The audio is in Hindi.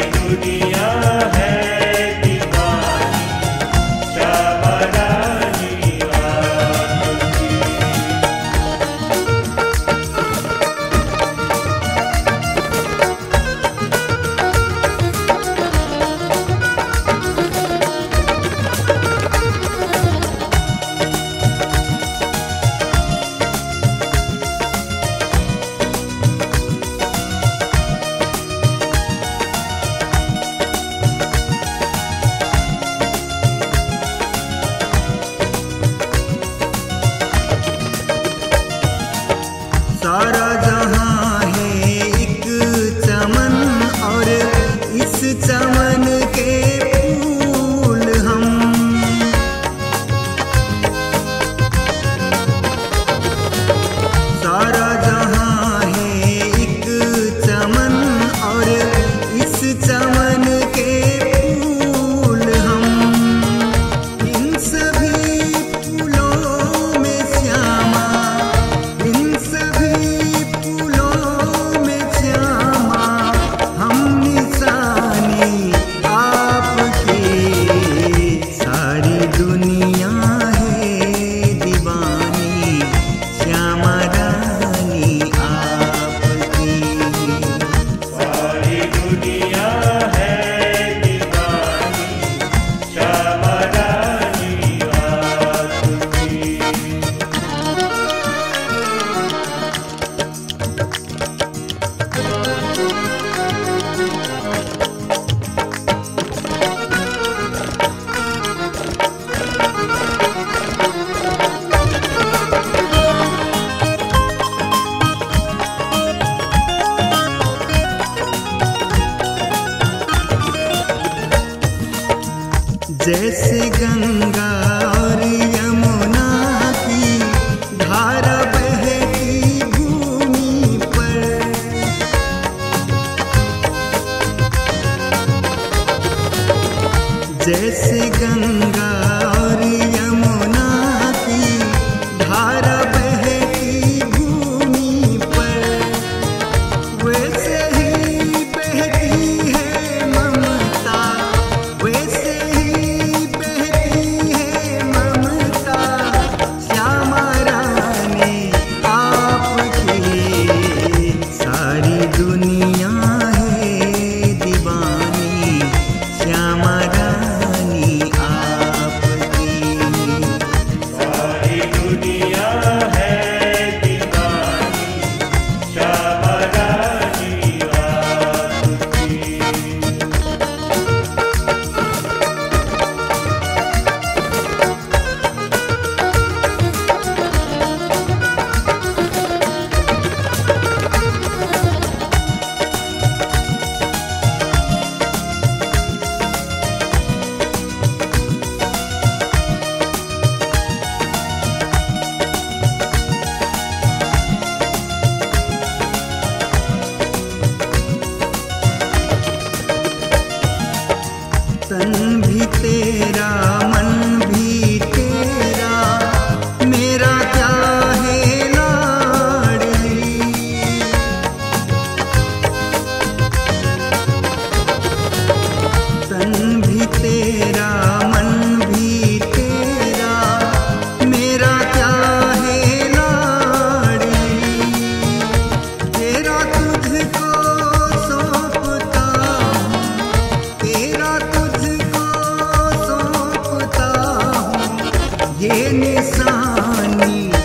दुनिया है। जैसे गंगा और यमुना की धारा बहती भूमि पर। जैसे गंगा ये निशानी।